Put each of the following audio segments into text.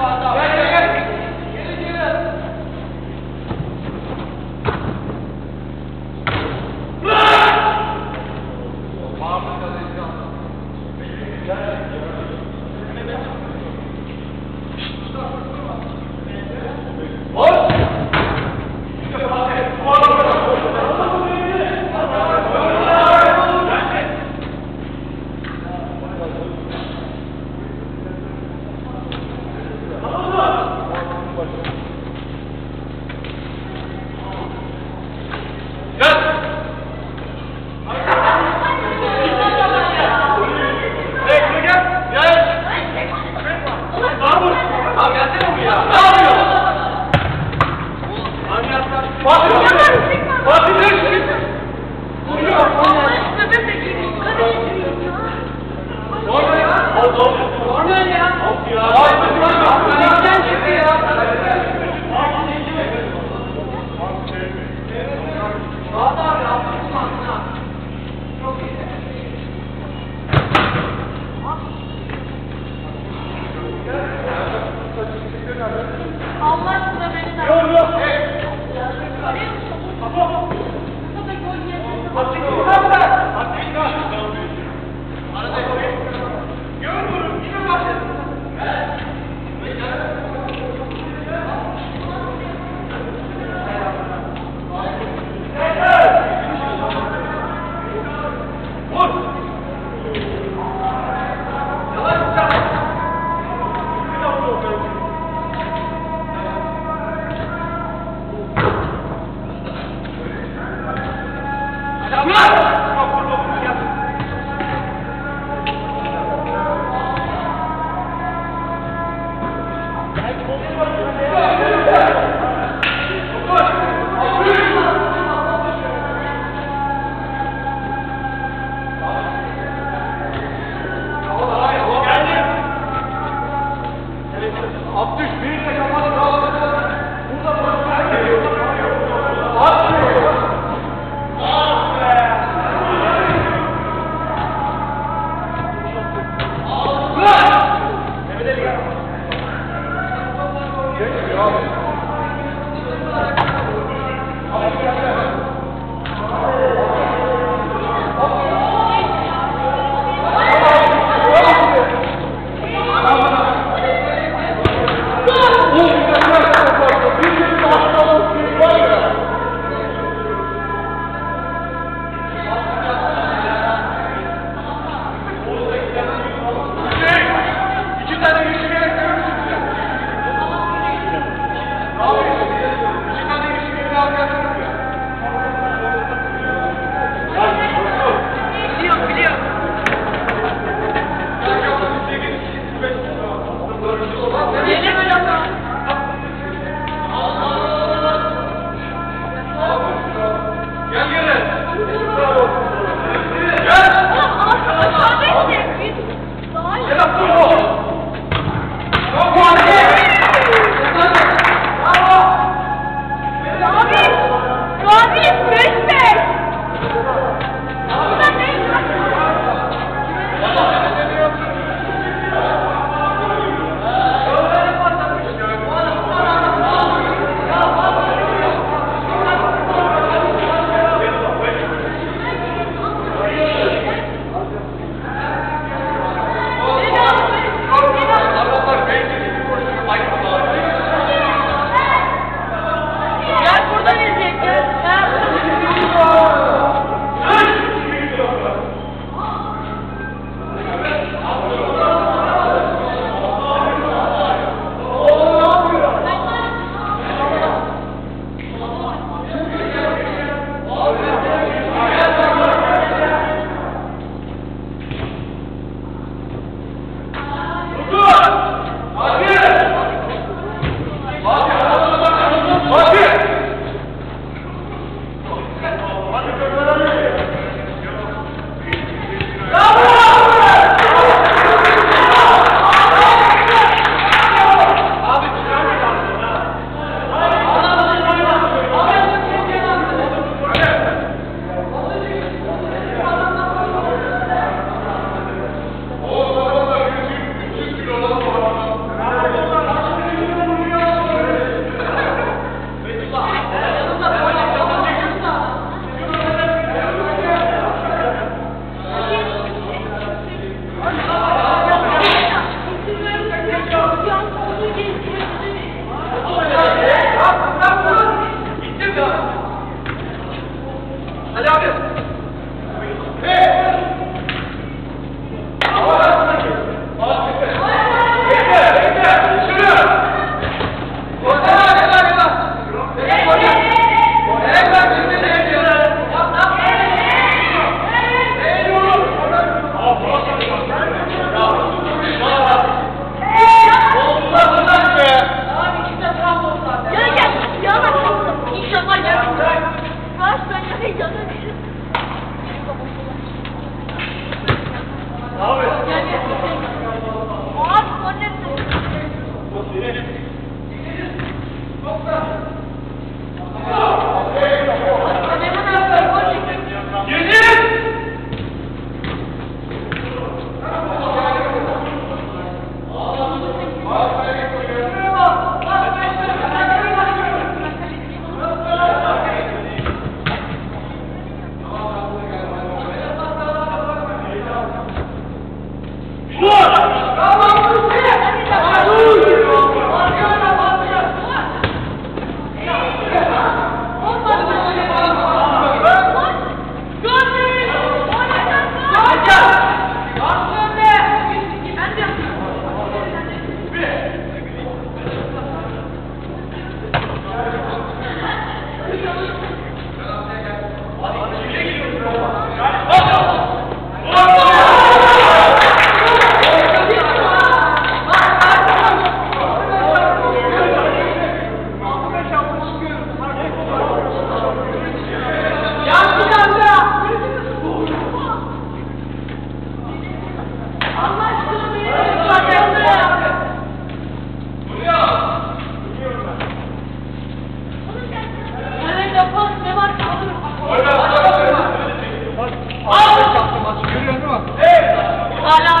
Father. Yeah. Hala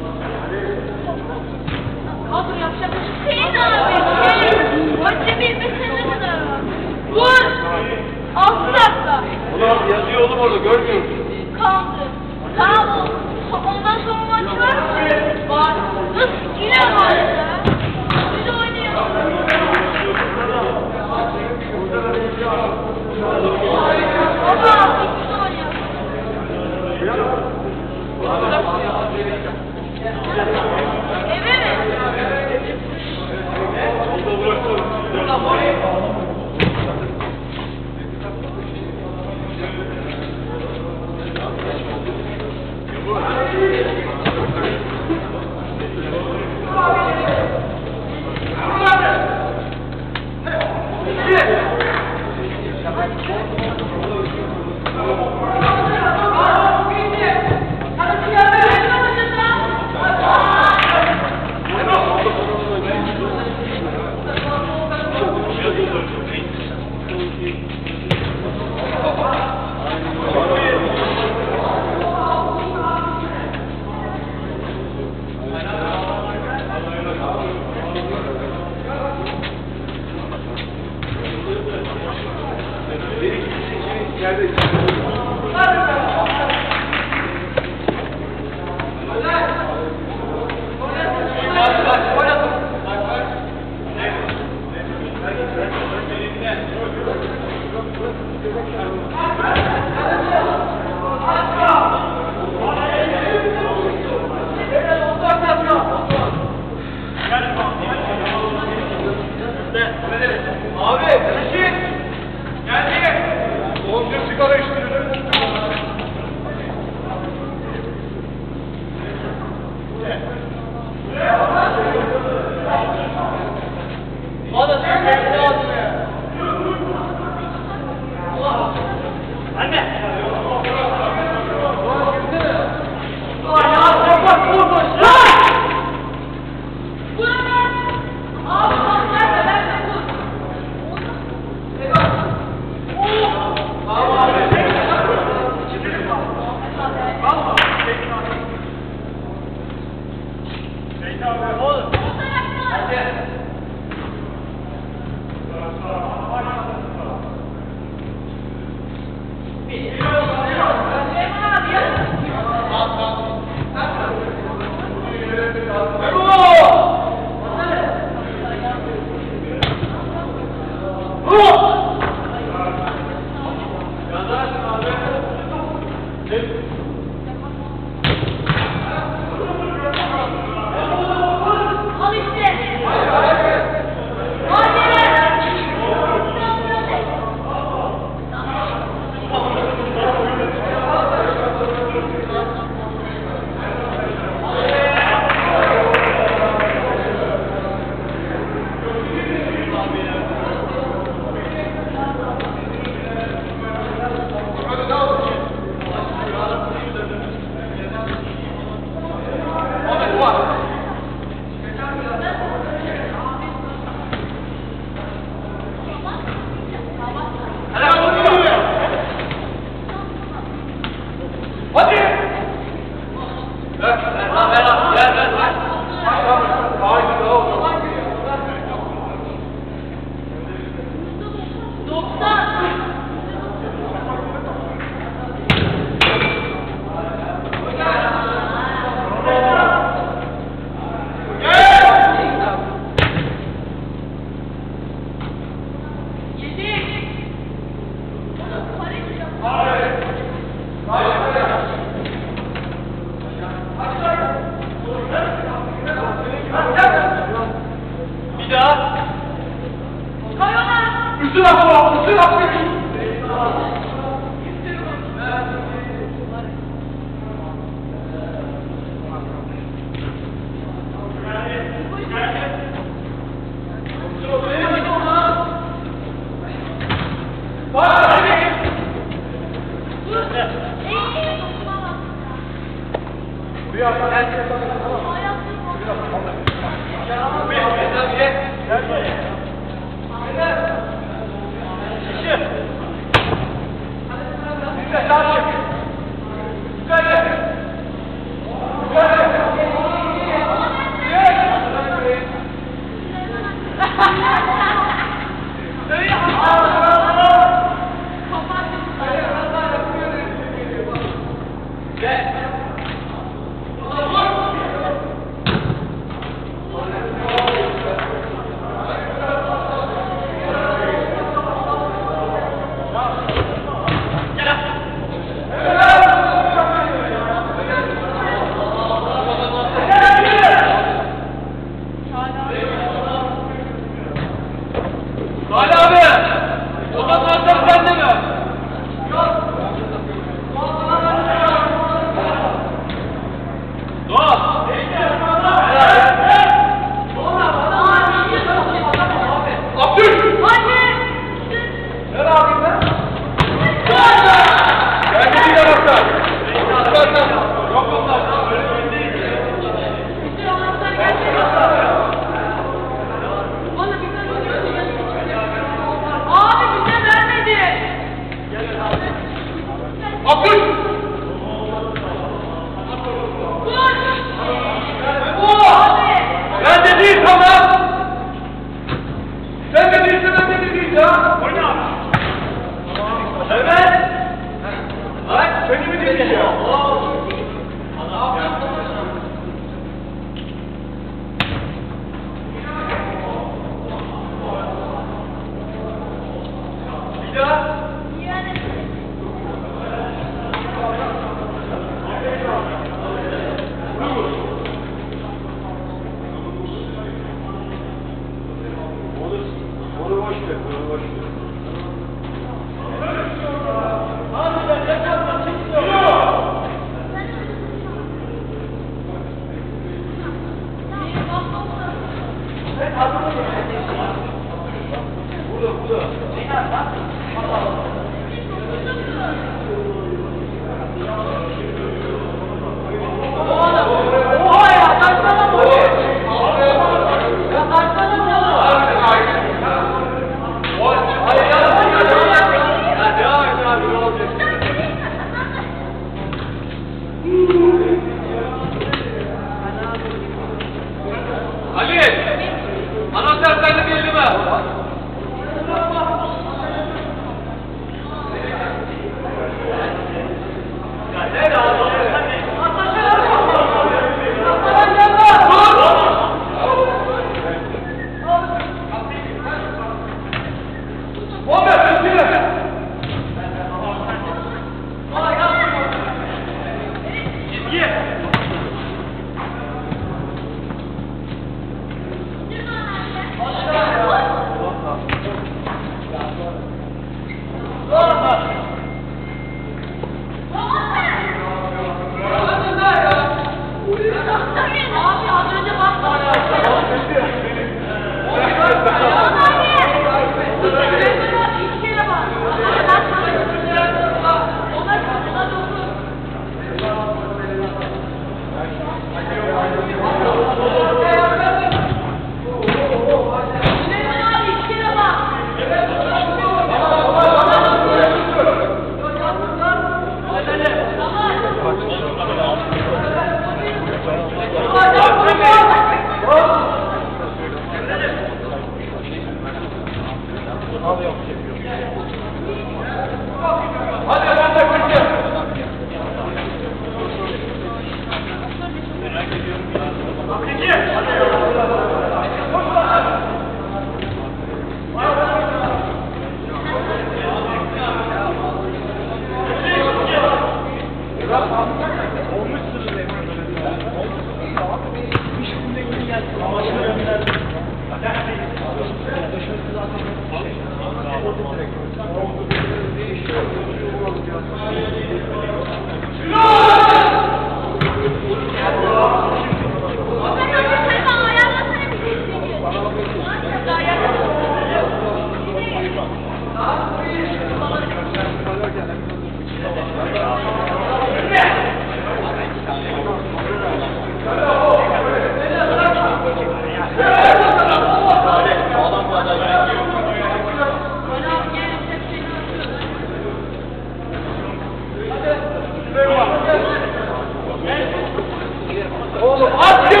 up